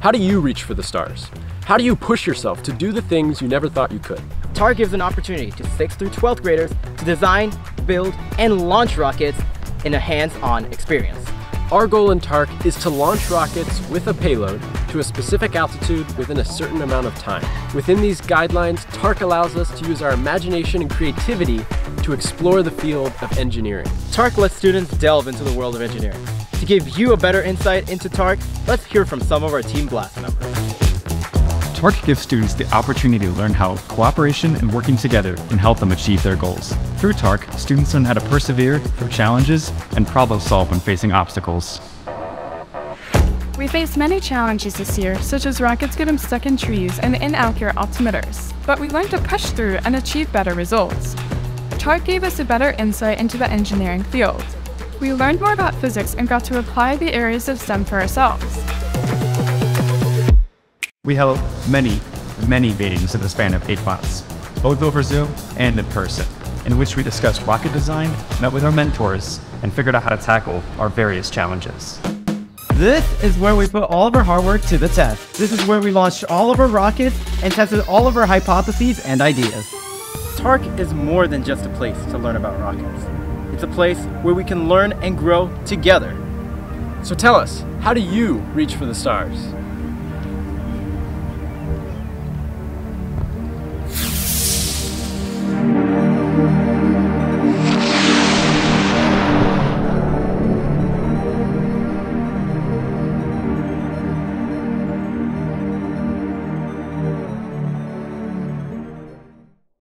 How do you reach for the stars? How do you push yourself to do the things you never thought you could? TARC gives an opportunity to 6th through 12th graders to design, build, and launch rockets in a hands-on experience. Our goal in TARC is to launch rockets with a payload to a specific altitude within a certain amount of time. Within these guidelines, TARC allows us to use our imagination and creativity to explore the field of engineering. TARC lets students delve into the world of engineering. To give you a better insight into TARC, let's hear from some of our Team Blast members. TARC gives students the opportunity to learn how cooperation and working together can help them achieve their goals. Through TARC, students learn how to persevere through challenges and problem solve when facing obstacles. We faced many challenges this year, such as rockets getting stuck in trees and inaccurate altimeters, but we learned to push through and achieve better results. TARC gave us a better insight into the engineering field. We learned more about physics and got to apply the areas of STEM for ourselves. We held many, many meetings in the span of eight months, both over Zoom and in person, in which we discussed rocket design, met with our mentors, and figured out how to tackle our various challenges. This is where we put all of our hard work to the test. This is where we launched all of our rockets and tested all of our hypotheses and ideas. TARC is more than just a place to learn about rockets. It's a place where we can learn and grow together. So tell us, how do you reach for the stars?